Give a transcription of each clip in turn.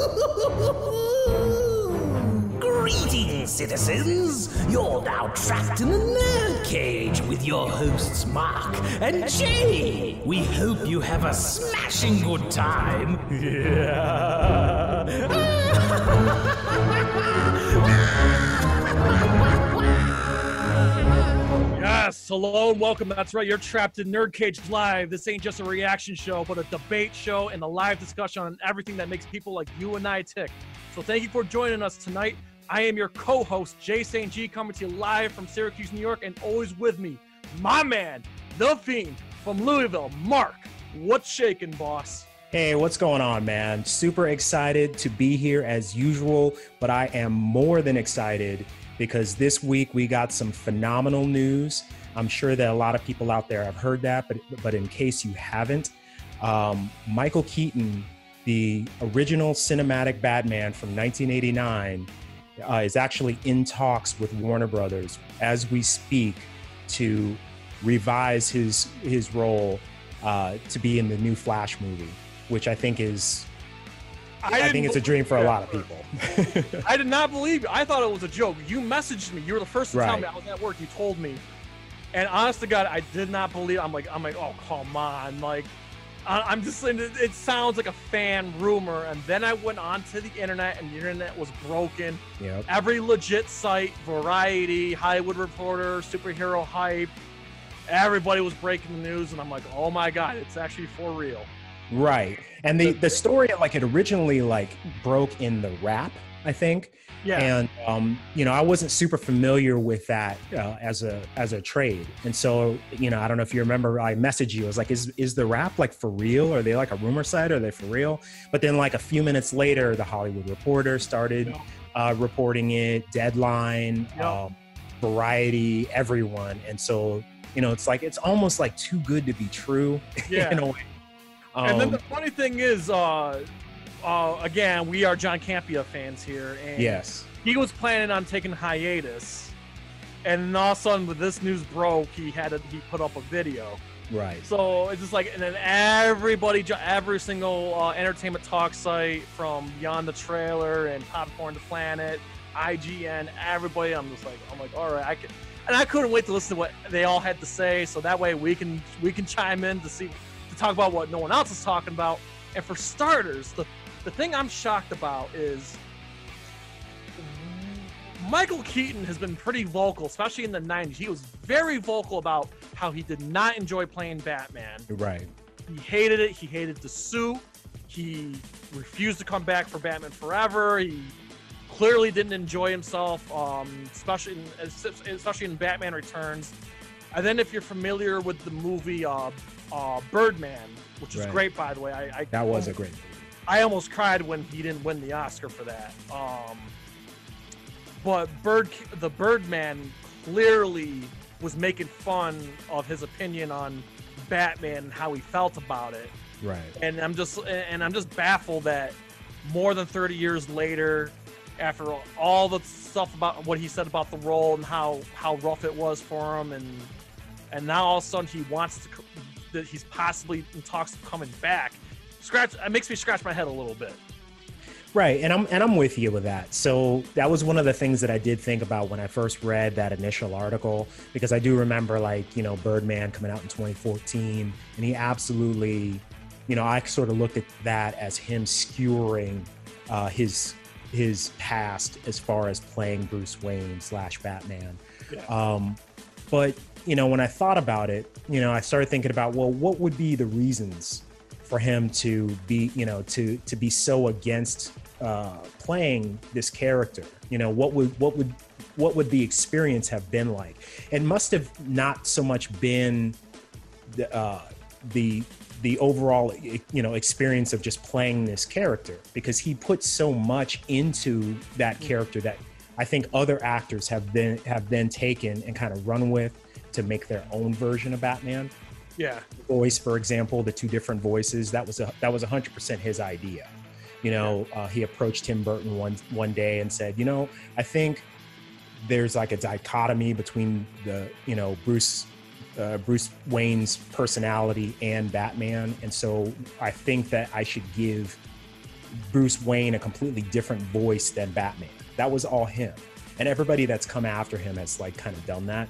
Greetings, citizens! You're now trapped in the nerd cage with your hosts Mark and Jay. We hope you have a smashing good time. Yes, hello and welcome. That's right, you're trapped in Nerd Cage Live. This ain't just a reaction show, but a debate show and a live discussion on everything that makes people like you and I tick. So thank you for joining us tonight. I am your co-host, Jay St. G, coming to you live from Syracuse, New York, and always with me, my man, the Fiend from Louisville, Mark. What's shaking, boss? Hey, what's going on, man? Super excited to be here as usual, but I am more than excited because this week we got some phenomenal news. I'm sure that a lot of people out there have heard that, but but in case you haven't, um, Michael Keaton, the original cinematic Batman from 1989, uh, is actually in talks with Warner Brothers as we speak to revise his his role uh, to be in the new Flash movie, which I think is I, think it's a dream for a lot of people. I did not believe you. I thought it was a joke. You messaged me. You were the first to tell me I was at work. You told me, and honest to God, I did not believe. I'm like, I'm like, oh come on, like. I- I'm just saying it, it sounds like a fan rumor, and then I went onto the internet, and the internet was broken. Yep. Every legit site, Variety, Hollywood Reporter, Superhero Hype, everybody was breaking the news, and I'm like, oh my god, it's actually for real. Right. And the the story like it originally like broke in the Wrap, I think. Yeah, And um, you know, I wasn't super familiar with that uh, as a as a trade. And so, you know, I don't know if you remember I messaged you. I was like, is is the Wrap like for real? Are they like a rumor site? Are they for real? But then like a few minutes later, the Hollywood Reporter started Yeah. uh, reporting it, Deadline, Yeah. um, Variety, everyone. And so, you know, it's like it's almost like too good to be true yeah. in a way. And then Um, the funny thing is, uh, uh, again, we are John Campea fans here, and yes. he was planning on taking hiatus, and then all of a sudden, when this news broke, he had a, he put up a video. Right. So it's just like, and then everybody, every single uh, entertainment talk site, from Beyond the Trailer and Popcorned Planet, IGN, everybody, I'm just like, I'm like, all right, I can, and I couldn't wait to listen to what they all had to say, so that way we can we can chime in to see talk about what no one else is talking about. And for starters, the the thing I'm shocked about is Michael Keaton has been pretty vocal, especially in the 90s. He was very vocal about how he did not enjoy playing Batman. Right. He hated it. He hated the suit. He refused to come back for Batman Forever. He clearly didn't enjoy himself, um, especially in, especially in Batman Returns. And then, if you're familiar with the movie uh, uh, Birdman, which is Right. great, by the way, I, I That was a great movie. I almost cried when he didn't win the Oscar for that. Um, but Bird, the Birdman, clearly was making fun of his opinion on Batman and how he felt about it. Right. And I'm just, and I'm just baffled that more than 30 years later, after all the stuff about what he said about the role and how how rough it was for him, and and now all of a sudden he wants to, that he's possibly in talks of coming back. Scratch, it makes me scratch my head a little bit. Right, and I'm and I'm with you with that. So that was one of the things that I did think about when I first read that initial article because I do remember like you know Birdman coming out in 2014, and he absolutely, you know, I sort of looked at that as him skewering uh, his his past as far as playing Bruce Wayne slash Batman. Yeah. Um, but you know, when I thought about it, you know, I started thinking about well, what would be the reasons for him to be, you know, to to be so against uh, playing this character? You know, what would what would what would the experience have been like? It must have not so much been the uh, the the overall you know experience of just playing this character because he put so much into that character that I think other actors have been have then taken and kind of run with to make their own version of Batman. Yeah, Voice, for example, the two different voices that was a that was hundred percent his idea. You know, uh, he approached Tim Burton one one day and said, you know, I think there's like a dichotomy between the you know Bruce uh, Bruce Wayne's personality and Batman, and so I think that I should give Bruce Wayne a completely different voice than Batman. That was all him, and everybody that's come after him has like kind of done that.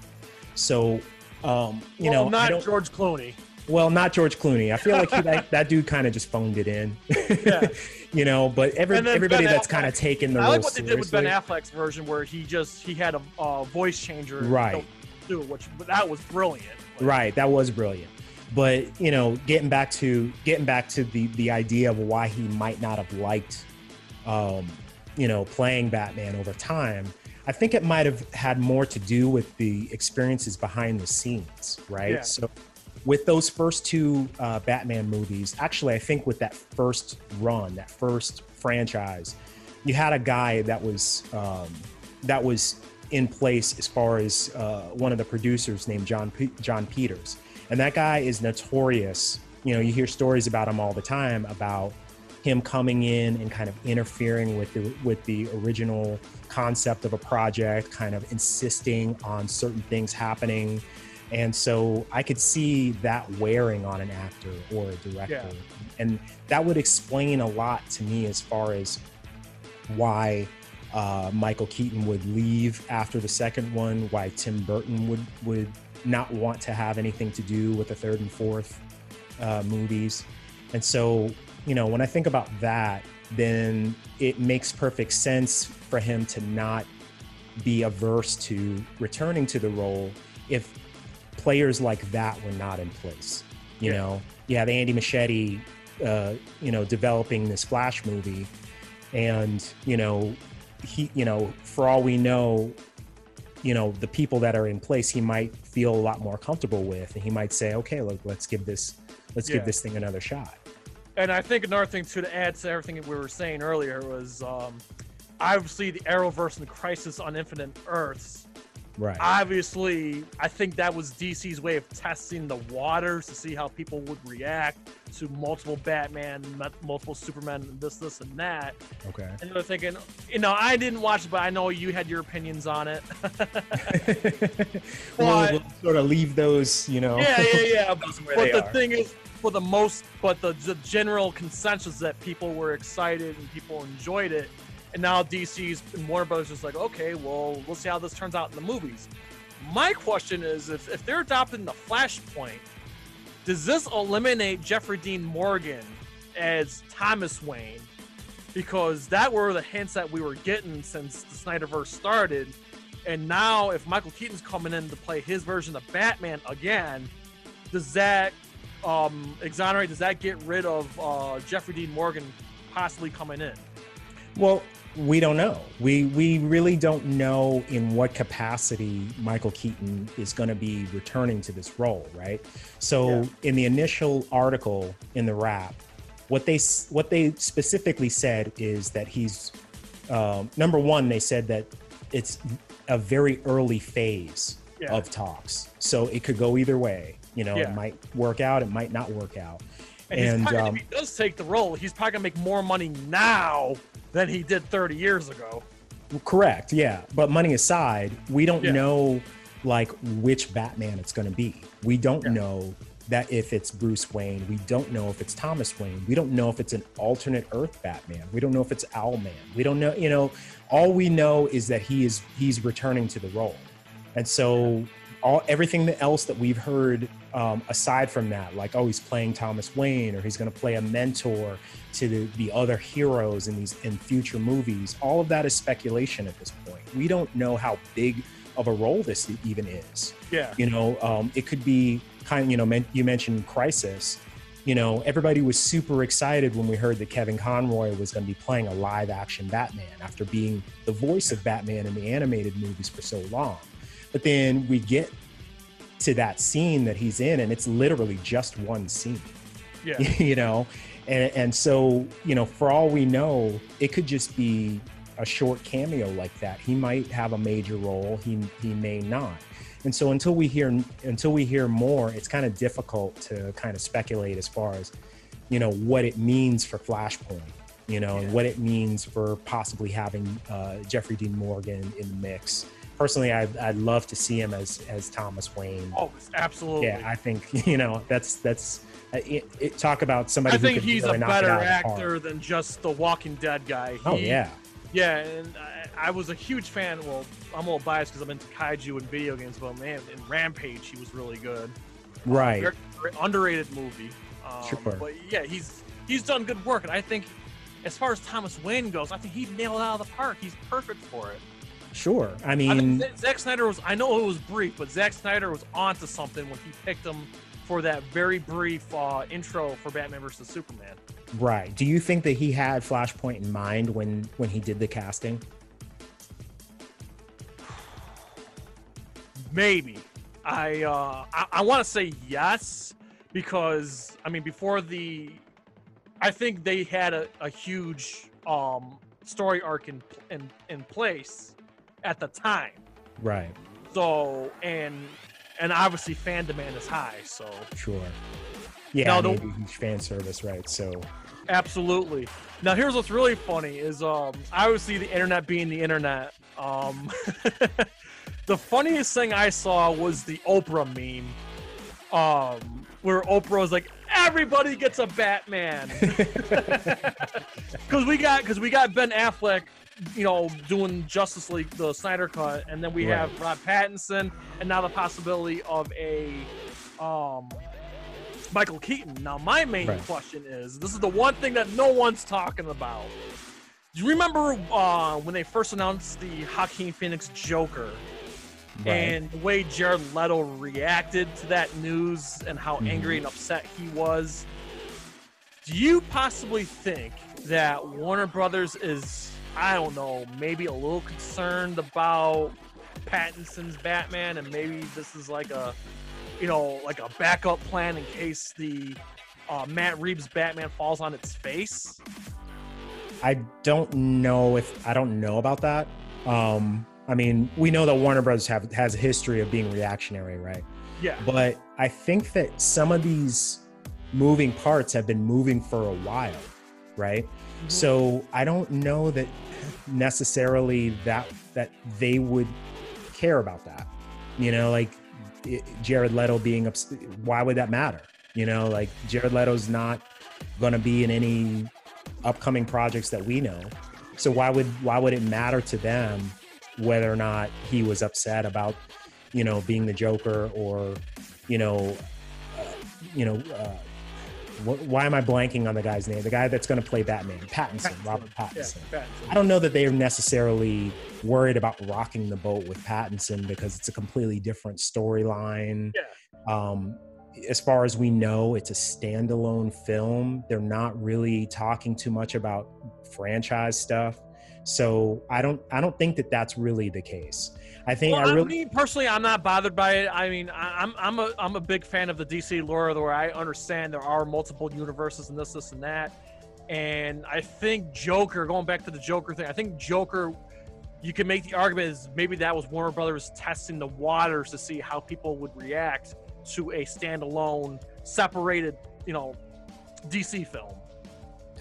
So, um, you well, know, not George Clooney. Well, not George Clooney. I feel like he, that, that dude kind of just phoned it in. Yeah. you know, but every, everybody Ben that's kind of taken the I like what they did with Ben. Affleck's version, where he just he had a uh, voice changer, Right. Do which but that was brilliant. Like, Right, that was brilliant. But you know, getting back to getting back to the the idea of why he might not have liked, um, you know, playing Batman over time, I think it might have had more to do with the experiences behind the scenes, right? Yeah. So, with those first two uh, Batman movies, actually, I think with that first run, that first franchise, you had a guy that was um, that was in place as far as uh, one of the producers named John P- Jon Peters, and that guy is notorious. You know, you hear stories about him all the time about him coming in and kind of interfering with the with the original concept of a project, kind of insisting on certain things happening. And so I could see that wearing on an actor or a director. Yeah. And that would explain a lot to me as far as why uh, Michael Keaton would leave after the second one, why Tim Burton would would not want to have anything to do with the third and fourth uh, movies. And so, you know, when I think about that, then it makes perfect sense for him to not be averse to returning to the role if players like that were not in place. You Yeah. know, you have Andy Muschietti, uh, you know, developing this Flash movie, and you know, he, you know, for all we know, you know, the people that are in place, he might feel a lot more comfortable with, and he might say, okay, look, let's give this, let's Yeah. give this thing another shot. And I think another thing too to add to everything that we were saying earlier was um, obviously the Arrowverse and the Crisis on Infinite Earths. Right. Obviously, I think that was DC's way of testing the waters to see how people would react to multiple Batman, multiple Superman, this, this, and that. okay. And they're thinking, you know, I didn't watch it, but I know you had your opinions on it. we'll, we'll sort of leave those, you know. yeah, yeah, yeah. but the are. thing is, for the most, but the, the general consensus that people were excited and people enjoyed it, and now DC's and Warner Brothers just like, okay, well, we'll see how this turns out in the movies. My question is, if, if they're adopting the Flashpoint, does this eliminate Jeffrey Dean Morgan as Thomas Wayne? Because that were the hints that we were getting since the Snyderverse started. And now, if Michael Keaton's coming in to play his version of Batman again, does that um, exonerate? Does that get rid of uh, Jeffrey Dean Morgan possibly coming in? Well, we don't know. We we really don't know in what capacity Michael Keaton is going to be returning to this role, right? So Yeah. in the initial article in the Wrap, what they what they specifically said is that he's um, number one. They said that it's a very early phase Yeah. of talks, so it could go either way. You know, Yeah. it might work out, it might not work out. And, he's And, probably, um, if he does take the role, he's probably gonna make more money now than he did 30 years ago. Correct. Yeah. But money aside, we don't Yeah. know like which Batman it's going to be. We don't Yeah. know that if it's Bruce Wayne. We don't know if it's Thomas Wayne. We don't know if it's an alternate Earth Batman. We don't know if it's Owlman. We don't know, you know, all we know is that he is he's returning to the role. And so all everything else that we've heard um, aside from that, like oh he's playing Thomas Wayne or he's going to play a mentor to the, the other heroes in these in future movies, all of that is speculation at this point. We don't know how big of a role this even is. Yeah. You know, um, it could be kind you know you mentioned Crisis. You know, everybody was super excited when we heard that Kevin Conroy was going to be playing a live action Batman after being the voice of Batman in the animated movies for so long. But then we get to that scene that he's in, and it's literally just one scene, Yeah. you know? And, and so, you know, for all we know, it could just be a short cameo like that. He might have a major role, he, he may not. And so until we hear until we hear more, it's kind of difficult to kind of speculate as far as, you know, what it means for Flashpoint, you know, and what it means for possibly having uh, Jeffrey Dean Morgan in the mix personally, I'd, I'd love to see him as as Thomas Wayne. Oh, absolutely. Yeah, I think you know that's that's uh, it, it, talk about somebody. I think he's really a better out of the park. actor than just the Walking Dead guy. Oh yeah, yeah, and I, I was a huge fan. Well, I'm a little biased because I'm into kaiju and video games, but man, in Rampage he was really good. right. Very, very underrated movie. Um, Sure. But yeah, he's he's done good work, and I think as far as Thomas Wayne goes, I think he nailed it out of the park. He's perfect for it. Sure. I mean, I mean, Zack Snyder was. I know it was brief, but Zack Snyder was onto something when he picked him for that very brief uh, intro for Batman versus Superman. right. Do you think that he had Flashpoint in mind when when he did the casting? Maybe. I uh, I, I want to say yes because I mean before the, I think they had a, a huge um, story arc in, in in place at the time. Right. So and and obviously fan demand is high. So Sure. Yeah, Now, the- huge fan service, right? So, Absolutely. Now here's what's really funny is um obviously the internet being the internet. Um the funniest thing I saw was the Oprah meme. Um where Oprah was like, everybody gets a Batman. Cause we got cause we got Ben Affleck, you know, doing Justice League, the Snyder cut, and then we Right. have Rob Pattinson, and now the possibility of a um Michael Keaton. Now, my main Right. question is: This is the one thing that no one's talking about. Do you remember uh, when they first announced the Joaquin Phoenix Joker right. and the way Jared Leto reacted to that news and how Mhm. angry and upset he was? Do you possibly think that Warner Brothers is, I don't know, maybe a little concerned about Pattinson's Batman, and maybe this is like a, you know, like a backup plan in case the uh, Matt Reeves Batman falls on its face? I don't know if I don't know about that. Um, I mean, we know that Warner Brothers have has a history of being reactionary, right? Yeah. But I think that some of these moving parts have been moving for a while, right? So I don't know that necessarily that that they would care about that. You know, like it, Jared Leto being ups- why would that matter? You know, like Jared Leto's not going to be in any upcoming projects that we know. So why would why would it matter to them whether or not he was upset about you know being the Joker or you know uh, you know uh, why am I blanking on the guy's name? The guy that's going to play Batman, Pattinson, Robert Yeah, Pattinson. Pattinson. I don't know that they're necessarily worried about rocking the boat with Pattinson because it's a completely different storyline. Um, as far as we know, it's a standalone film. They're not really talking too much about franchise stuff. So I don't I don't think that that's really the case. I think Well, I I mean, personally, I'm not bothered by it. I mean, I, I'm I'm a I'm a big fan of the DC lore, where I understand there are multiple universes and this, this, and that. And I think Joker, going back to the Joker thing, I think Joker, you can make the argument is maybe that was Warner Brothers testing the waters to see how people would react to a standalone, separated, you know, DC film.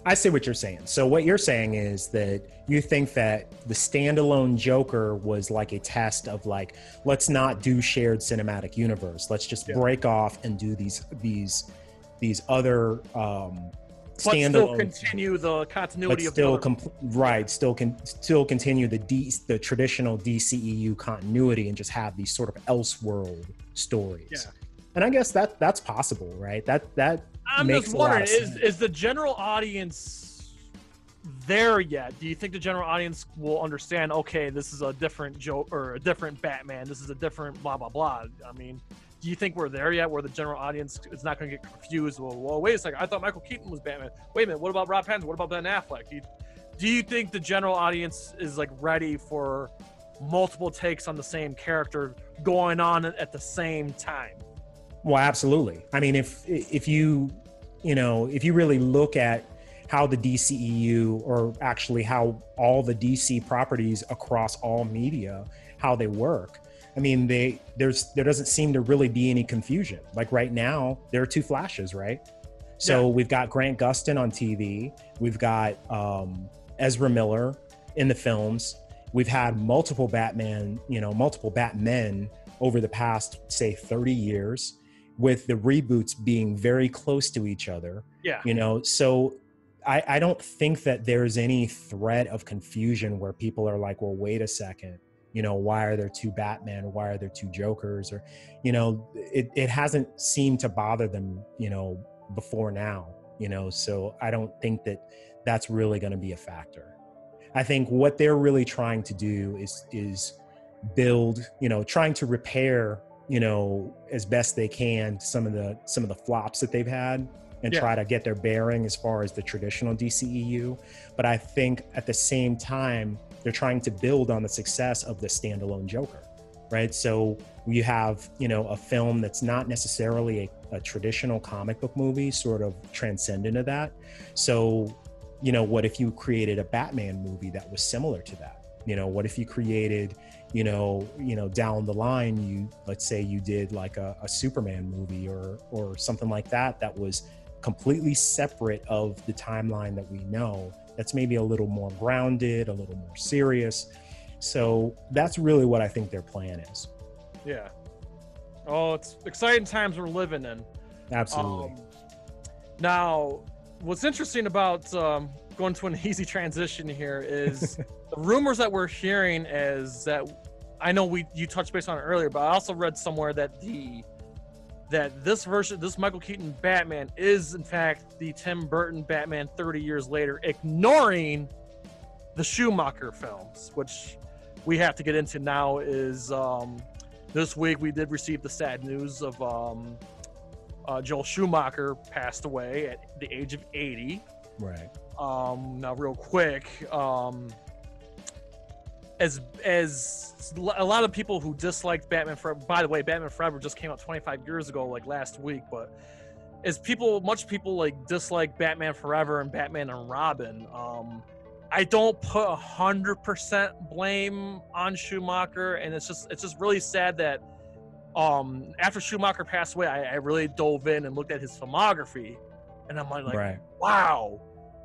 I see what you're saying. So what you're saying is that you think that the standalone Joker was like a test of like, let's not do shared cinematic universe. Let's just Yeah. break off and do these these these other um But still standalone continue the but continuity of the still other- com- right still can still continue the D, the traditional DCEU continuity and just have these sort of elseworld stories. Yeah. And I guess that that's possible, right? That that I'm just wondering, is is the general audience there yet? Do you think the general audience will understand? Okay, this is a different Joe or a different Batman. This is a different blah blah blah. I mean, do you think we're there yet, where the general audience is not going to get confused? Well, well, wait a second. I thought Michael Keaton was Batman. Wait a minute. What about Rob Pattinson? What about Ben Affleck? Do you, do you think the general audience is like ready for multiple takes on the same character going on at the same time? Well, absolutely. I mean, if if you you know if you really look at how the DCEU or actually how all the DC properties across all media how they work, I mean, they there's there doesn't seem to really be any confusion. Like right now, there are two flashes, right? So Yeah. we've got Grant Gustin on TV, we've got um, Ezra Miller in the films, we've had multiple Batman, you know, multiple Batmen over the past, say, 30 years, with the reboots being very close to each other. Yeah. You know, so I, I don't think that there's any threat of confusion where people are like, well, wait a second, you know, why are there two Batman? Why are there two Jokers? Or, you know, it, it hasn't seemed to bother them, you know, before now, you know, so I don't think that that's really going to be a factor. I think what they're really trying to do is is build, you know, trying to repair, you know, as best they can some of the some of the flops that they've had and Yeah. try to get their bearing as far as the traditional DCEU. But I think at the same time they're trying to build on the success of the standalone Joker, right? So you have, you know, a film that's not necessarily a, a traditional comic book movie, sort of transcendent of that. So, you know, what if you created a Batman movie that was similar to that? You know, what if you created, you know, you know, down the line, you let's say you did like a, a Superman movie or or something like that that was completely separate of the timeline that we know. That's maybe a little more grounded, a little more serious. So that's really what I think their plan is. Yeah. Oh, it's exciting times we're living in. Absolutely. Um, now, what's interesting about um, going to an easy transition here is the rumors that we're hearing is that I know we you touched base on it earlier, but I also read somewhere that the that this version, this Michael Keaton Batman, is in fact the Tim Burton Batman 30 years later, ignoring the Schumacher films, which we have to get into now. Is um, this week we did receive the sad news of um, uh, Joel Schumacher passed away at the age of 80. right. Um, now, real quick, um, as as a lot of people who disliked Batman Forever. By the way, Batman Forever just came out 25 years ago, like last week. But as people, much people like dislike Batman Forever and Batman and Robin. Um, I don't put a hundred percent blame on Schumacher, and it's just it's just really sad that um after Schumacher passed away, I, I really dove in and looked at his filmography, and I'm like, like right. wow,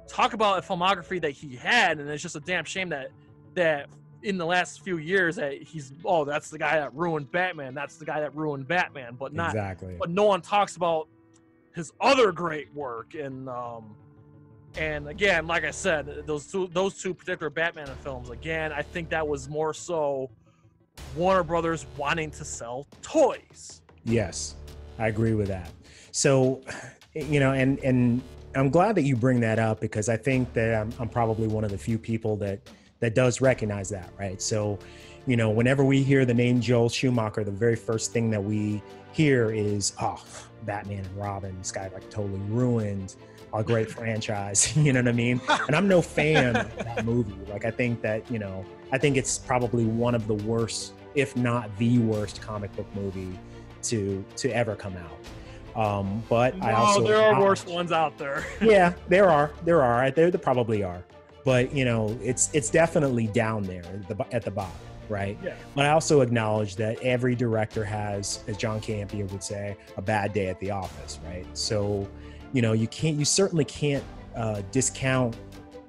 talk about a filmography that he had, and it's just a damn shame that that in the last few years that he's oh that's the guy that ruined Batman, that's the guy that ruined Batman, but not exactly. but no one talks about his other great work and um and again like i said those two those two particular batman films again i think that was more so warner brothers wanting to sell toys Yes, I agree with that. So, you know, and and I'm glad that you bring that up because I think that I'm, I'm probably one of the few people that that does recognize that, right? So, you know, whenever we hear the name Joel Schumacher, the very first thing that we hear is, oh, Batman and Robin, this guy like totally ruined our great franchise. You know what I mean? And I'm no fan of that movie. Like, I think that, you know, I think it's probably one of the worst, if not the worst, comic book movie to to ever come out. Um, but I no also there are worse ones out there yeah, there are, there are, there, there probably are, but you know, it's it's definitely down there at the, at the bottom, right? Yeah. But I also acknowledge that every director has, as John Campea would say, a bad day at the office, right? So, you know, you can't, you certainly can't uh, discount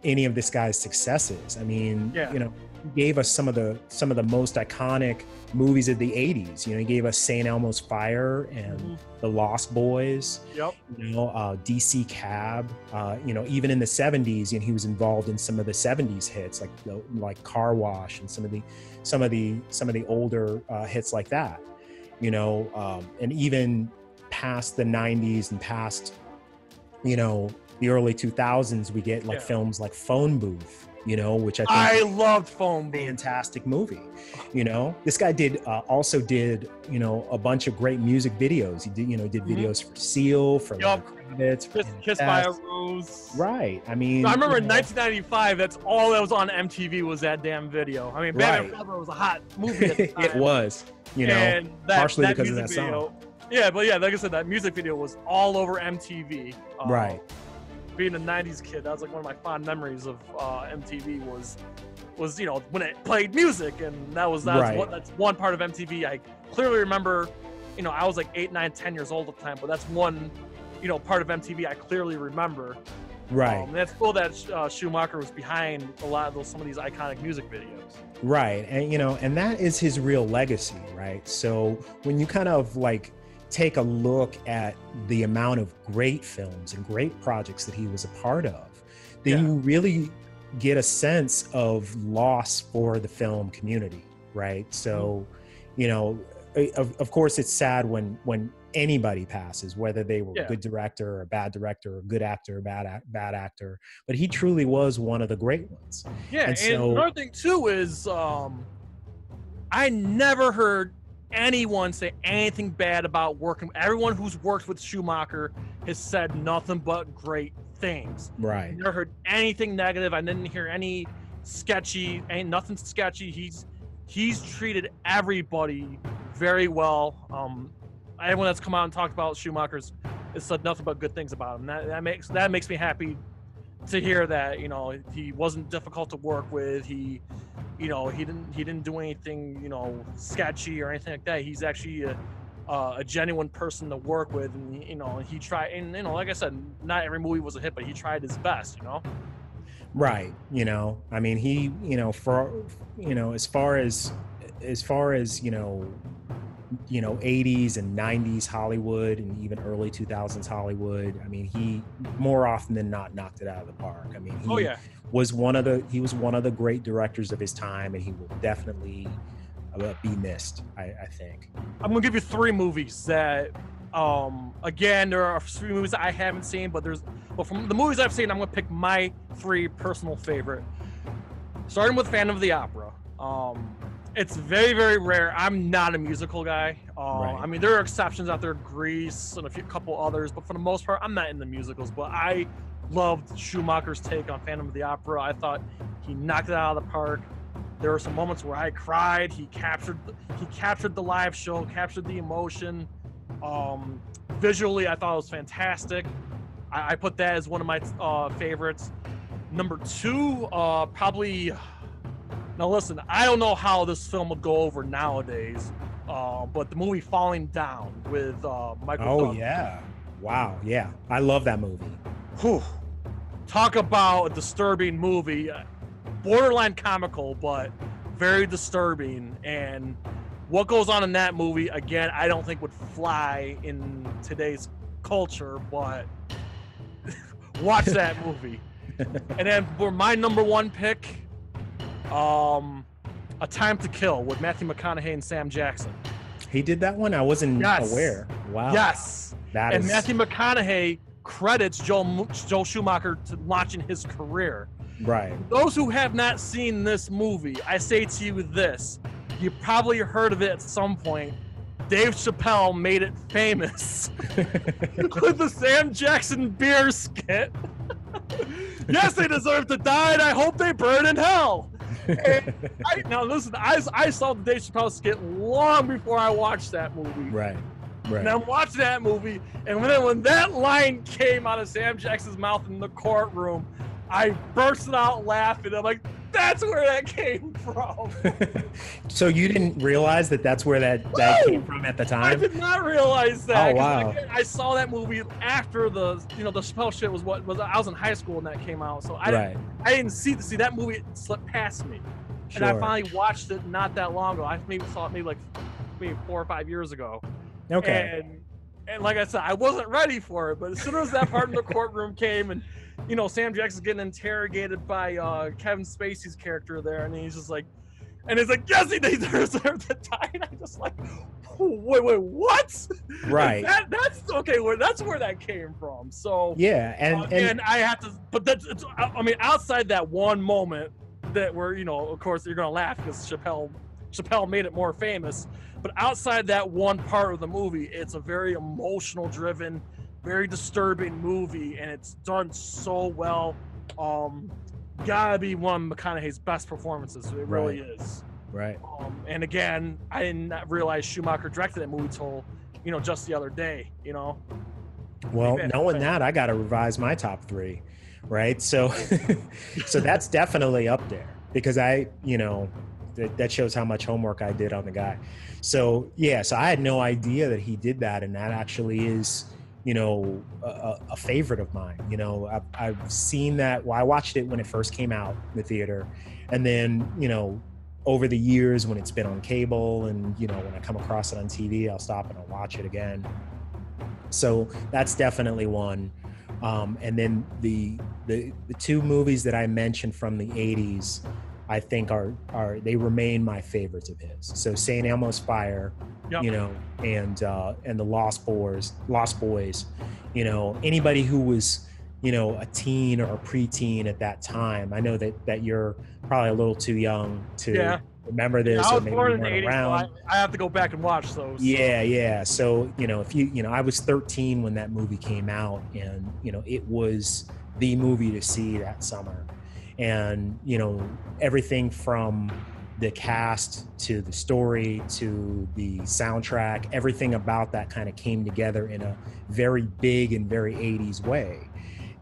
any of this guy's successes. I mean, Yeah. you know, gave us some of the some of the most iconic movies of the 80s you know he gave us st elmo's fire and Mhm. the lost boys yep you know uh, dc cab uh, you know even in the 70s you know, he was involved in some of the 70s hits like like car wash and some of the some of the some of the older uh, hits like that you know um, and even past the 90s and past you know the early 2000s we get like Yeah. films like phone booth you know which i think i loved Foam. fantastic movie you know this guy did uh, also did you know a bunch of great music videos he did you know did Mhm. videos for seal for Kravitz, kiss, kiss by a rose right i mean I remember in you know, 1995, that's all that was on MTV was that damn video. I mean, Batman Right. Forever was a hot movie at the time. it was you know and that, partially that because of that video, Yeah, but yeah, like I said, that music video was all over MTV. Uh, Right. Being a '90s kid, that was like one of my fond memories of uh, MTV. Was was you know when it played music, and that was that's Right. one, that's one part of MTV I clearly remember. You know, I was like eight, nine, ten years old at the time, but that's one you know part of MTV I clearly remember. Right. Um, and that's cool that uh, Schumacher was behind a lot of those some of these iconic music videos. Right. And you know, and that is his real legacy, right? So when you kind of like take a look at the amount of great films and great projects that he was a part of, then Yeah. you really get a sense of loss for the film community, right? So, you know, of, of course it's sad when when anybody passes whether they were Yeah. a good director or a bad director or a good actor or bad bad actor but he truly was one of the great ones Yeah, And and, so- another thing too is um, I never heard anyone say anything bad about working. Everyone who's worked with Schumacher has said nothing but great things. I right never heard anything negative. I didn't hear any sketchy, ain't nothing sketchy. He's he's treated everybody very well. Um, everyone that's come out and talked about Schumacher's has said nothing but good things about him. That, that makes that makes me happy to hear that. You know, he wasn't difficult to work with. He, you know, he didn't he didn't do anything you know sketchy or anything like that. He's actually a, uh, a genuine person to work with, and you know, he tried. And you know, like I said, not every movie was a hit, but he tried his best. You know. right you know i mean he you know for you know as far as as far as you know you know 80s and 90s hollywood and even early 2000s hollywood i mean he more often than not knocked it out of the park i mean he Oh yeah. was one of the he was one of the great directors of his time and he will definitely uh, be missed i, I think I'm gonna give you three movies that, um, again, there are three movies that I haven't seen, but there's, but from the movies I've seen, I'm gonna pick my three personal favorite. Starting with Phantom of the Opera. Um, it's very, very rare. I'm not a musical guy. Uh, Right. I mean, there are exceptions out there, Grease and a few couple others, but for the most part, I'm not into musicals. But I loved Schumacher's take on Phantom of the Opera. I thought he knocked it out of the park. There were some moments where I cried. He captured he captured the live show, captured the emotion. Um, visually, I thought it was fantastic. I, I put that as one of my uh, favorites. Number two, uh, probably. Now listen, I don't know how this film would go over nowadays, uh, but the movie Falling Down with uh, Michael. oh yeah wow yeah i love that movie Whew. Talk about a disturbing movie. Uh, Borderline comical, but very disturbing. And what goes on in that movie, again, I don't think would fly in today's culture, but watch that movie. and then for my number one pick, um, A Time to Kill with Matthew McConaughey and Sam Jackson. he did that one i wasn't Yes. aware wow Yes. that and is- Matthew McConaughey credits Joel, Mo- Joel Schumacher to launching his career. right Those who have not seen this movie, I say to you this: you probably heard of it at some point. Dave Chappelle made it famous with the Sam Jackson beer skit. yes, they deserve to die, and I hope they burn in hell. I, now, listen, I, I saw the Dave Chappelle skit long before I watched that movie. right right And I'm watching that movie, and when, when that line came out of Sam Jackson's mouth in the courtroom, I bursted out laughing. I'm like, that's where that came from. so you didn't realize that that's where that that No! came from at the time? I did not realize that. Oh wow. again, I saw that movie after the, you know, the Chappelle shit was what was. I was in high school when that came out, so I right didn't, I didn't see see that movie slipped past me, and I finally watched it not that long ago. I maybe saw it maybe like maybe four or five years ago. okay And and like I said, I wasn't ready for it. But as soon as that part in the courtroom came, and you know Sam Jackson's getting interrogated by uh, Kevin Spacey's character there, and he's just like, and he's like, yes, he deserves to die. And I'm just like, wait, wait, what? Right. That, that's okay. Where that's where that came from. So yeah and uh, and, and I have to, but that's, it's, I mean, outside that one moment that where you know, of course, you're gonna laugh because Chappelle, Chappelle made it more famous. But outside that one part of the movie, it's a very emotional driven, very disturbing movie, and it's done so well. Um, gotta be one of McConaughey's best performances. It really is. right Um, and again, I didn't realize Schumacher directed that movie till, you know, just the other day. You know. Well, knowing that, I got to revise my top three, right? So, so that's definitely up there because I, you know, that, that shows how much homework I did on the guy. So yeah, so I had no idea that he did that, and that actually is, you know, a, a favorite of mine. You know, I've, I've seen that. Well, I watched it when it first came out in the theater, and then you know, over the years when it's been on cable, and you know, when I come across it on TV, I'll stop and I'll watch it again. So that's definitely one. Um, and then the, the the two movies that I mentioned from the '80s, I think are are they remain my favorites of his. So St. Elmo's Fire, Yep. you know, and uh, and the Lost Boys, Lost Boys, you know, anybody who was you know a teen or a preteen at that time. I know that that you're probably a little too young to Yeah. remember this I or was maybe born in the weren't 80s, so. I, I have to go back and watch those. so- Yeah, yeah. So, you know, if you, you know, I was 13 when that movie came out and, you know, it was the movie to see that summer. And, you know, everything from the cast to the story to the soundtrack, everything about that kind of came together in a very big and very 80s way.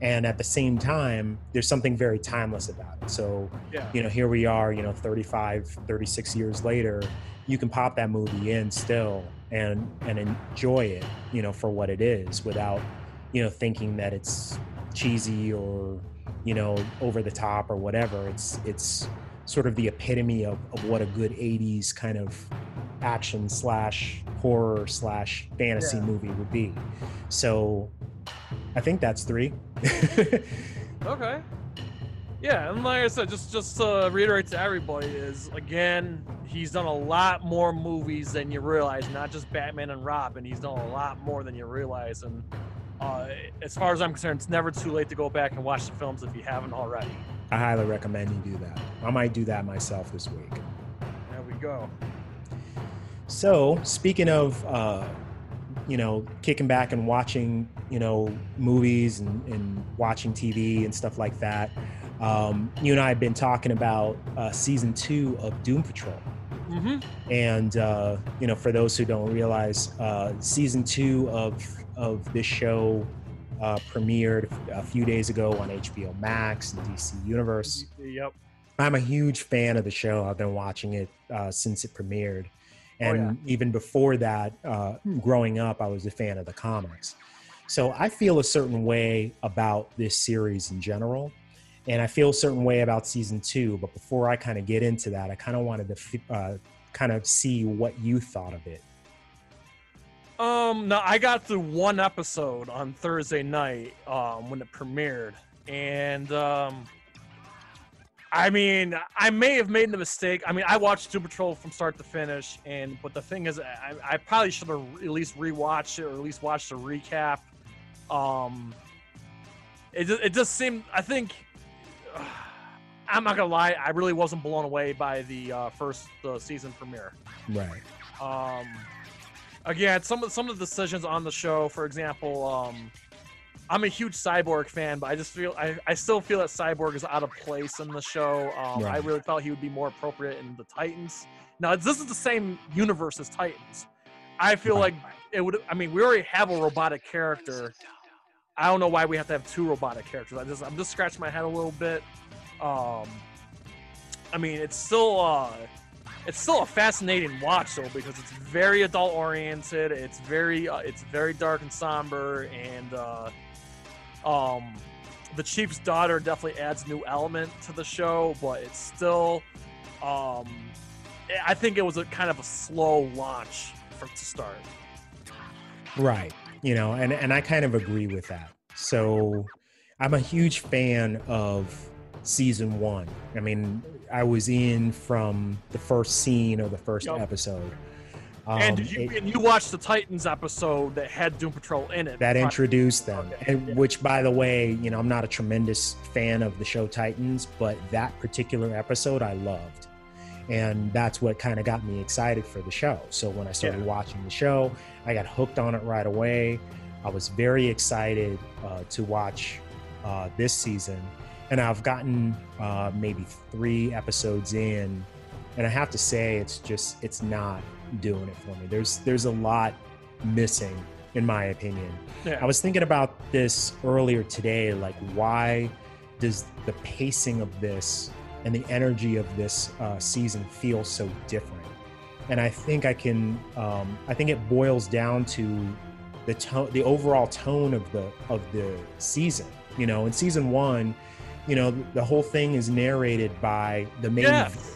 And at the same time, there's something very timeless about it. So, Yeah. you know here we are you know 35 36 years later you can pop that movie in still and and enjoy it you know for what it is without you know thinking that it's cheesy or you know over the top or whatever it's it's sort of the epitome of, of what a good 80s kind of action slash horror slash fantasy Yeah. movie would be so i think that's three Okay. Yeah, and like I said, just just to reiterate to everybody is again, he's done a lot more movies than you realize. Not just Batman and Robin. He's done a lot more than you realize. And uh, as far as I'm concerned, it's never too late to go back and watch the films if you haven't already. I highly recommend you do that i might do that myself this week There we go. So, speaking of, uh, you know, kicking back and watching, you know, movies and, and watching TV and stuff like that, um, you and I have been talking about uh, season two of Doom Patrol. Mm-hmm. And, uh, you know, for those who don't realize, uh, season two of, of this show uh, premiered a few days ago on HBO Max and DC Universe. Yep. I'm a huge fan of the show. I've been watching it uh, since it premiered. Oh, And even before that, uh, growing up, I was a fan of the comics. So I feel a certain way about this series in general. And I feel a certain way about season two. But before I kind of get into that, I kind of wanted to uh, kind of see what you thought of it. Um, no, I got through one episode on Thursday night um, when it premiered, and um, I mean, I may have made the mistake. I mean, I watched Doom Patrol from start to finish, and but the thing is, I, I probably should have at least rewatched it or at least watched a recap. Um, it it just seemed. I think. I'm not gonna lie. I really wasn't blown away by the uh, first uh, season premiere. Right. Um, again, some of some of the decisions on the show, for example, um, I'm a huge Cyborg fan, but I just feel I, I still feel that Cyborg is out of place in the show. Um, I really felt he would be more appropriate in the Titans. Now, this is the same universe as Titans. I feel Right. like it would. I mean, we already have a robotic character. I don't know why we have to have two robotic characters. I just I'm just scratching my head a little bit. Um, I mean, it's still uh, it's still a fascinating watch though because it's very adult oriented. It's very uh, it's very dark and somber, and uh, um, the chief's daughter definitely adds new element to the show, but it's still um, I think it was a kind of a slow launch for to start. Right. You know, and, and I kind of agree with that. So I'm a huge fan of season one. I mean, I was in from the first scene or the first Yup. episode. and Um, did you it- and you watched the Titans episode that had Doom Patrol in it? that introduced them Okay, and yeah. which by the way you know i'm not a tremendous fan of the show titans but that particular episode i loved and that's what kind of got me excited for the show so when i started Yeah. watching the show i got hooked on it right away i was very excited uh, to watch uh, this season and i've gotten uh, maybe three episodes in and i have to say it's just it's not doing it for me there's there's a lot missing in my opinion Yeah. I was thinking about this earlier today. Like, why does the pacing of this and the energy of this uh, season feel so different? And I think I can, um, I think it boils down to the tone, the overall tone of the of the season. You know, in season one, you know, the whole thing is narrated by the main. Yes.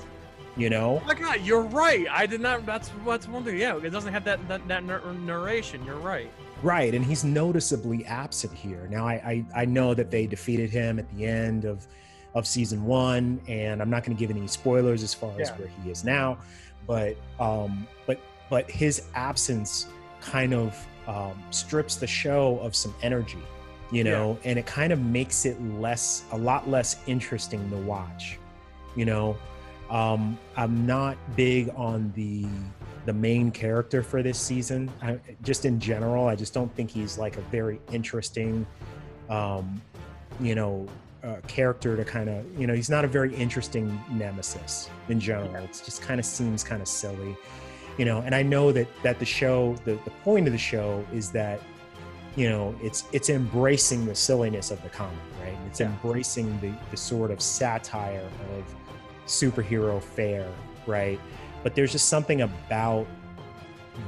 You know, Oh my god, you're right. I did not. That's that's one thing. Yeah, it doesn't have that that, that nar- narration. You're right. right? And he's noticeably absent here. Now, I I, I know that they defeated him at the end of of season one, and I'm not going to give any spoilers as far as where he is now, but um, but but his absence kind of um, strips the show of some energy, you know, and it kind of makes it less a lot less interesting to watch, you know. Um, I'm not big on the the main character for this season. I, just in general, I just don't think he's like a very interesting, um, you know, uh, character to kind of, you know, he's not a very interesting nemesis in general. It just kind of seems kind of silly, you know. And I know that that the show, the the point of the show is that, you know, it's it's embracing the silliness of the comic, right? It's Yeah. embracing the the sort of satire of superhero fare, right? But there's just something about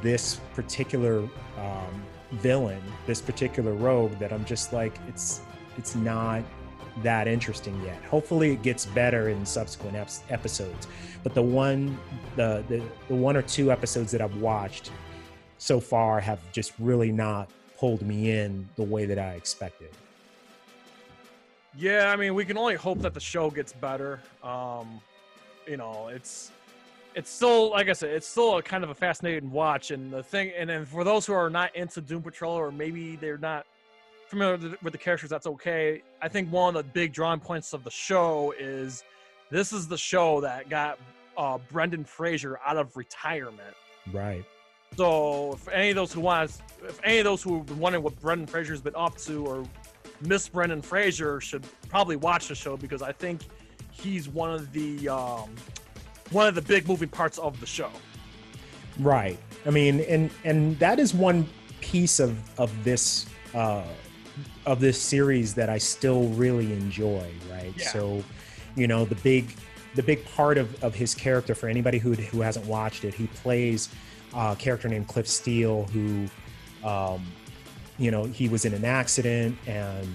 this particular um, villain, this particular rogue, that I'm just like, it's it's not that interesting yet. Hopefully, it gets better in subsequent ep- episodes. But the one, the, the the one or two episodes that I've watched so far have just really not pulled me in the way that I expected. Yeah, I mean, we can only hope that the show gets better. Um, you know, it's it's still like I said, it's still a kind of a fascinating watch. And the thing, and then for those who are not into Doom Patrol or maybe they're not familiar with the, characters, that's okay. I think one of the big drawing points of the show is this is the show that got uh, Brendan Fraser out of retirement. Right. So if any of those who want, if any of those who have been wondering what Brendan Fraser's been up to or miss Brendan Fraser, should probably watch the show because I think he's one of the um, one of the big moving parts of the show. Right. I mean, and and that is one piece of of this uh, of this series that I still really enjoy. Right. Yeah. So, you know, the big the big part of of his character for anybody who who hasn't watched it, he plays a character named Cliff Steele who, um, you know, he was in an accident and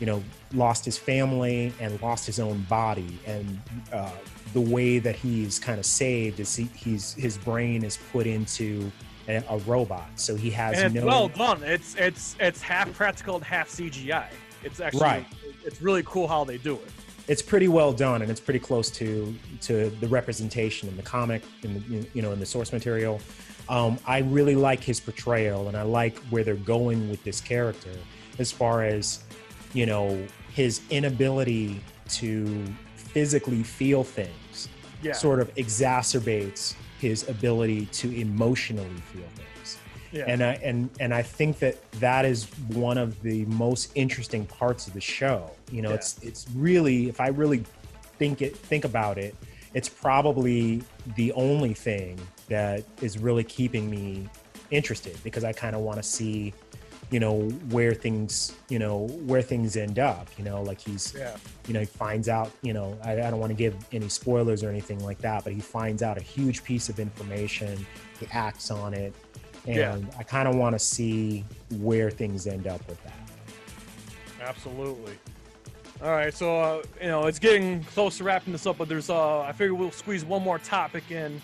you know lost his family and lost his own body and uh, the way that he's kind of saved is he, he's his brain is put into a, a robot so he has And it's no well done. It's it's it's half practical and half CGI. It's actually Right. it's really cool how they do it. It's pretty well done and it's pretty close to to the representation in the comic in the you know in the source material um, i really like his portrayal and i like where they're going with this character as far as you know his inability to physically feel things Yeah. sort of exacerbates his ability to emotionally feel things yeah. and I and and I think that that is one of the most interesting parts of the show. You know, Yeah. it's it's really if I really think it think about it, it's probably the only thing that is really keeping me interested because I kind of want to see, you know, where things you know where things end up. You know, like he's yeah. you know, he finds out, you know, I, I don't want to give any spoilers or anything like that, but he finds out a huge piece of information, he acts on it, and Yeah. I kind of want to see where things end up with that. Absolutely. All right, so uh, you know it's getting close to wrapping this up, but there's uh, I figure we'll squeeze one more topic in,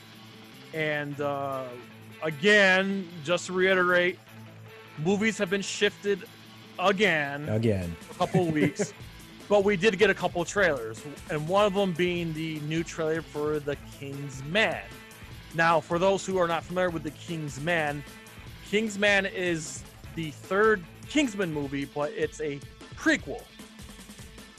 and uh, again, just to reiterate, movies have been shifted again Again, a couple of weeks, but we did get a couple of trailers, and one of them being the new trailer for The King's Man. Now, for those who are not familiar with The King's Man, King's Man is the third Kingsman movie, but it's a prequel.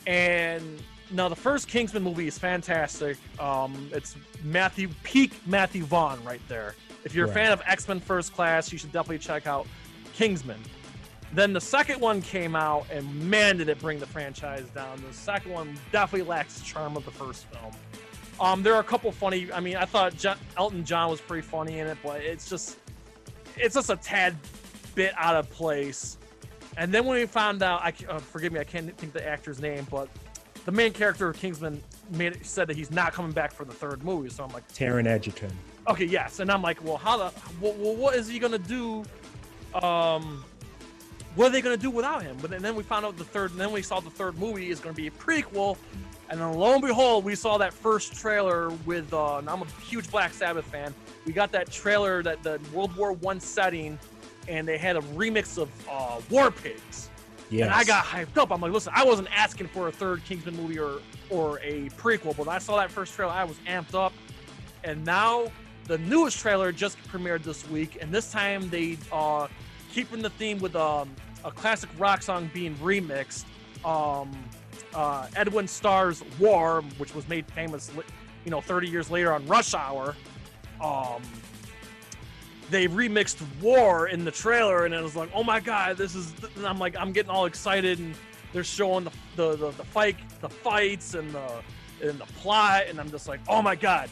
And now the first Kingsman movie is fantastic. Um, it's Matthew peak Matthew Vaughn right there. If you're a fan of X Men First Class, you should definitely check out Kingsman. Then the second one came out, and man, did it bring the franchise down. The second one definitely lacks the charm of the first film. Um, there are a couple funny. I mean, I thought Jo- Elton John was pretty funny in it, but it's just, it's just a tad bit out of place. And then when we found out, I uh, forgive me, I can't think the actor's name, but the main character of Kingsman made it, said that he's not coming back for the third movie. So I'm like, Taron Egerton. okay, yes. And I'm like, well, how the, well, well what is he gonna do? Um, what are they gonna do without him? But then, then we found out the third, and then we saw the third movie is gonna be a prequel, and then lo and behold, we saw that first trailer with. Uh, and I'm a huge Black Sabbath fan. We got that trailer that the World War One setting, and they had a remix of uh, War Pigs. Yes. And I got hyped up. I'm like, listen, I wasn't asking for a third Kingsman movie or or a prequel, but when I saw that first trailer, I was amped up. And now the newest trailer just premiered this week, and this time they uh keeping the theme with um, a classic rock song being remixed. Um, uh, Edwin Starr's "War," which was made famous, you know, 30 years later on Rush Hour. Um, they remixed "War" in the trailer, and it was like, oh my god, this is. And I'm like, I'm getting all excited, and they're showing the the the, the fight, the fights, and the and the plot, and I'm just like, oh my god,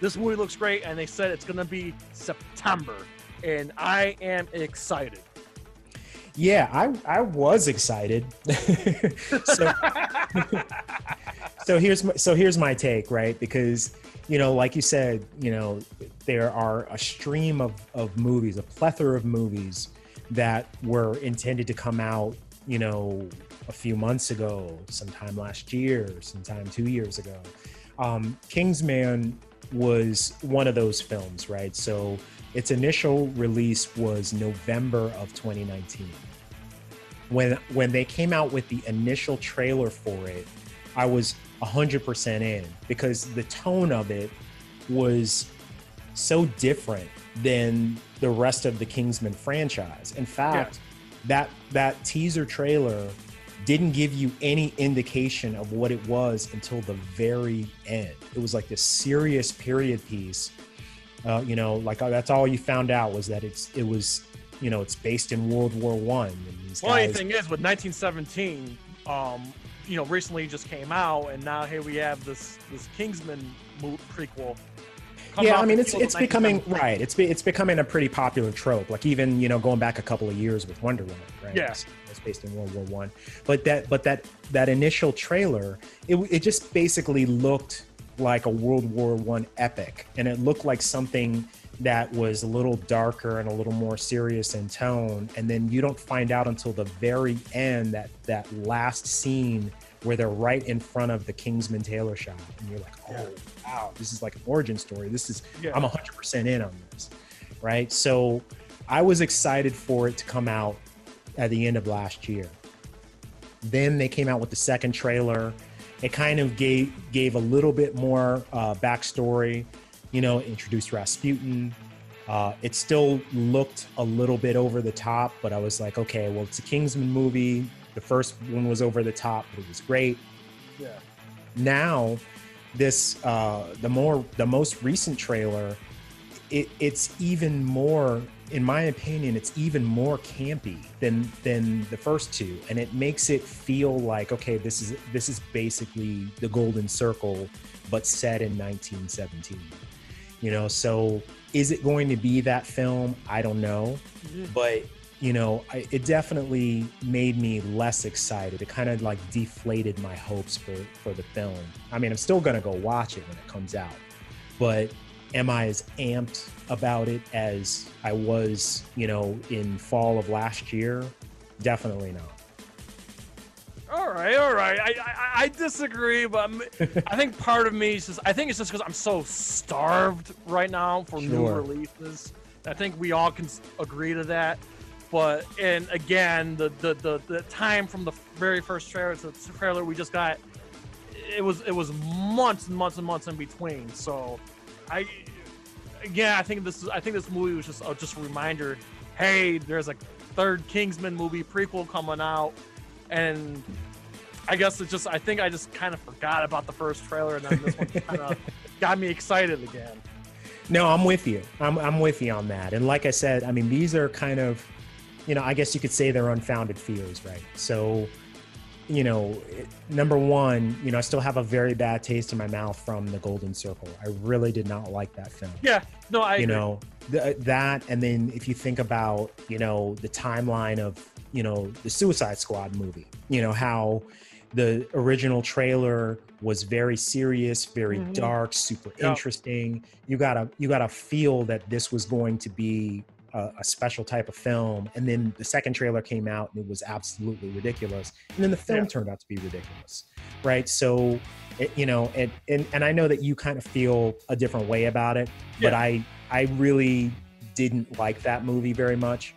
this movie looks great. And they said it's gonna be September, and I am excited. Yeah, I I was excited. so, so here's my, so here's my take, right? Because you know, like you said, you know, there are a stream of of movies, a plethora of movies that were intended to come out, you know, a few months ago, sometime last year, sometime two years ago. Um, Kingsman was one of those films, right? So its initial release was November of 2019. When when they came out with the initial trailer for it, I was 100% in because the tone of it was so different than the rest of the Kingsman franchise. In fact, that that teaser trailer didn't give you any indication of what it was until the very end. It was like this serious period piece. Uh, you know, like uh, that's all you found out was that it's it was you know it's based in World War One. And these Funny guys, thing is, with 1917, um, you know, recently just came out, and now here we have this this Kingsman prequel. Yeah, I mean it's it's becoming right. It's be, it's becoming a pretty popular trope. Like even you know going back a couple of years with Wonder Woman, right? Yeah. It's, it's based in World War One, but that but that that initial trailer, it it just basically looked like a World War One epic, and it looked like something that was a little darker and a little more serious in tone. And then you don't find out until the very end that that last scene where they're right in front of the Kingsman tailor shop, and you're like, oh Yeah. wow, this is like an origin story. This is Yeah. I'm 100% in on this, right? So I was excited for it to come out at the end of last year. Then they came out with the second trailer. It kind of gave gave a little bit more uh, backstory, you know, introduced Rasputin. Uh, it still looked a little bit over the top, but I was like, okay, well, it's a Kingsman movie. The first one was over the top, but it was great Yeah. now this uh the more the most recent trailer it it's even more in my opinion it's even more campy than than the first two and it makes it feel like okay this is this is basically the golden circle but set in 1917 you know so is it going to be that film? I don't know. Mm-hmm. But you know I, it definitely made me less excited. It kind of like deflated my hopes for for the film. I mean i'm still gonna go watch it when it comes out but am i as amped about it as i was you know in fall of last year? Definitely not All right, all right. I I, I disagree, but I'm, I think part of me is just I think it's just because I'm so starved right now for new Sure. releases. I think we all can agree to that. But and again, the the the, the time from the very first trailer to the trailer we just got, it was it was months and months and months in between. So, I again I think this is I think this movie was just uh, just a reminder. Hey, there's a third Kingsman movie prequel coming out, and I guess it just I think I just kind of forgot about the first trailer, and then this one kind of got me excited again. No, I'm with you. I'm I'm with you on that. And like I said, I mean, these are kind of, you know, I guess you could say they're unfounded fears, right? So, you know, number one, you know, I still have a very bad taste in my mouth from the Golden Circle. I really did not like that film. Yeah, no, I you agree. know, th- that, and then if you think about, you know, the timeline of, you know, the Suicide Squad movie, you know, how the original trailer was very serious, very Mhm. dark, super Yeah. interesting. You gotta you gotta feel that this was going to be a, a special type of film, and then the second trailer came out and it was absolutely ridiculous, and then the film Yeah. turned out to be ridiculous, right? So, it, you know, and, and and I know that you kind of feel a different way about it, but I I really didn't like that movie very much.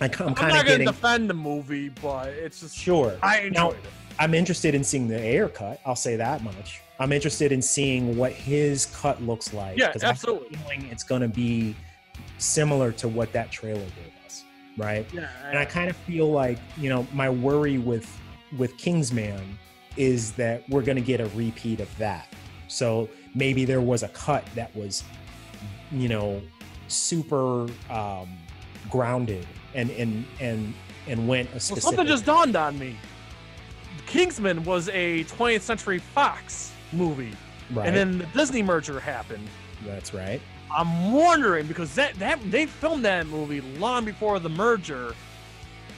I, am I'm kind not gonna defend the movie, but it's just sure. I Now, enjoyed it. I'm interested in seeing the Ayer cut. I'll say that much. I'm interested in seeing what his cut looks like. Yeah, 'cause I have a absolutely. feeling it's going to be similar to what that trailer gave us, right? Yeah, And I kind of feel like you know my worry with with Kingsman is that we're going to get a repeat of that. So maybe there was a cut that was, you know, super um, grounded and and and and went a well, something just dawned on me. Kingsman was a 20th Century Fox movie, right. and then the Disney merger happened. that's right. I'm wondering because that that they filmed that movie long before the merger,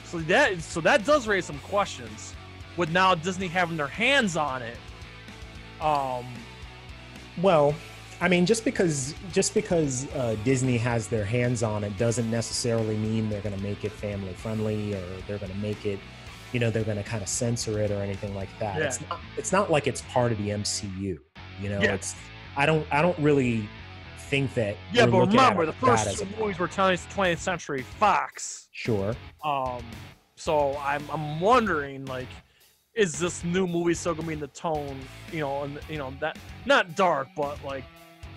so that so that does raise some questions. With now Disney having their hands on it, um, Well, I mean, just because just because uh, Disney has their hands on it doesn't necessarily mean they're going to make it family friendly or they're going to make it, you know, they're going to kind of censor it or anything like that. Yeah. It's not. It's not like it's part of the MCU. You know, Yeah. it's. I don't. I don't really think that. yeah, but remember the first as two a- movies were 20th 20th Century Fox. Sure. Um, so I'm I'm wondering like, is this new movie still gonna be in the tone? You know, and you know that not dark, but like,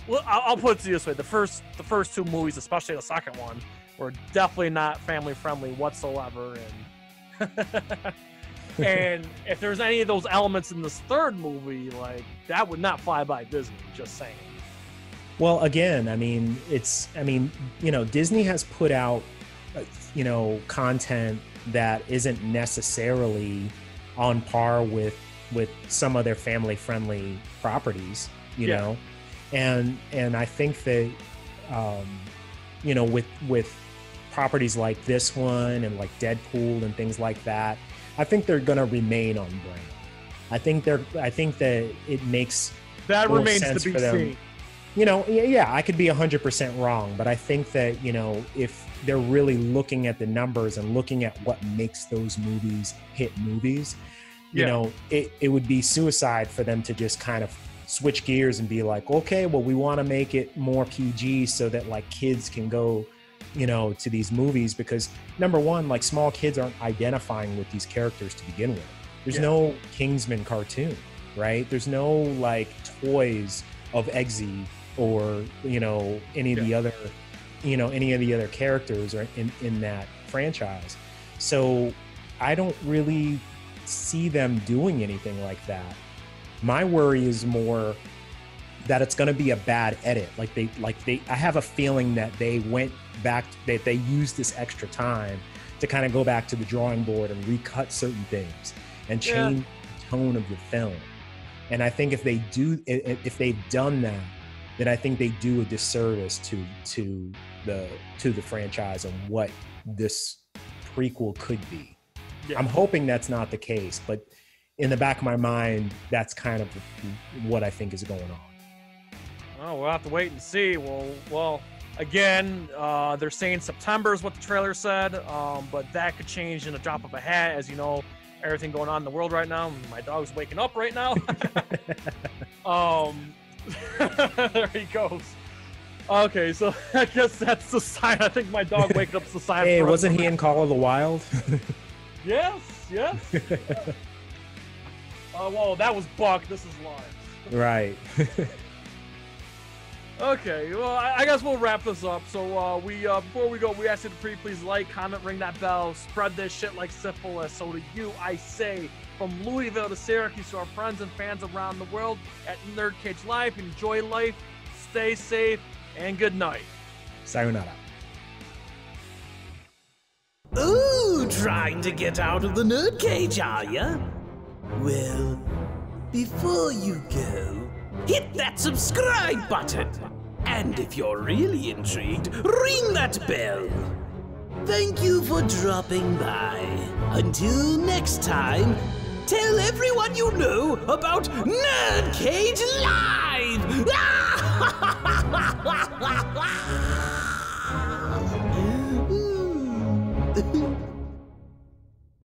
well, I'll, put it to you this way: the first the first two movies, especially the second one, were definitely not family friendly whatsoever, and. and if there's any of those elements in this third movie, like that would not fly by Disney. Just saying. Well, again, I mean, it's, I mean, you know, Disney has put out, uh, you know, content that isn't necessarily on par with with some of their family friendly properties, you Yeah. know, and and I think that, um, you know, with with properties like this one and like Deadpool and things like that, I think they're going to remain on brand. I think they're, I think that it makes That remains sense to be for them. seen. you know, yeah, yeah, I could be 100% wrong, but I think that, you know, if they're really looking at the numbers and looking at what makes those movies hit movies, you Yeah. know, it, it would be suicide for them to just kind of switch gears and be like, okay, well, we want to make it more PG so that like kids can go, you know, to these movies because number one, like small kids aren't identifying with these characters to begin with. There's Yeah. no Kingsman cartoon, right? There's no like toys of Eggsy or you know any of the other you know any of the other characters are in in that franchise so i don't really see them doing anything like that my worry is more that it's going to be a bad edit like they like they i have a feeling that they went back that they used this extra time to kind of go back to the drawing board and recut certain things and Yeah. change the tone of the film and i think if they do if they've done that then i think they do a disservice to to the to the franchise and what this prequel could be Yeah. i'm hoping that's not the case but in the back of my mind that's kind of what i think is going on Oh, we'll have to wait and see. Well, well, again, uh, they're saying September is what the trailer said, um, but that could change in a drop of a hat. As you know, everything going on in the world right now. My dog's waking up right now. um, there he goes. Okay, so I guess that's the sign. I think my dog waking up is the sign. hey wasn't he in call of the wild Yes, yes. Oh, whoa, that was Buck. This is live. right Okay, well, I I guess we'll wrap this up. So, uh, we uh, before we go, we ask you to pretty please like, comment, ring that bell, spread this shit like syphilis. So to you, I say, from Louisville to Syracuse to our friends and fans around the world at NerdCage Live, enjoy life, stay safe, and good night. sayonara Ooh, trying to get out of the nerd cage, are ya? Well, before you go, hit that subscribe button. And if you're really intrigued, ring that bell. Thank you for dropping by. Until next time, tell everyone you know about Nerdcage Live! Hmm.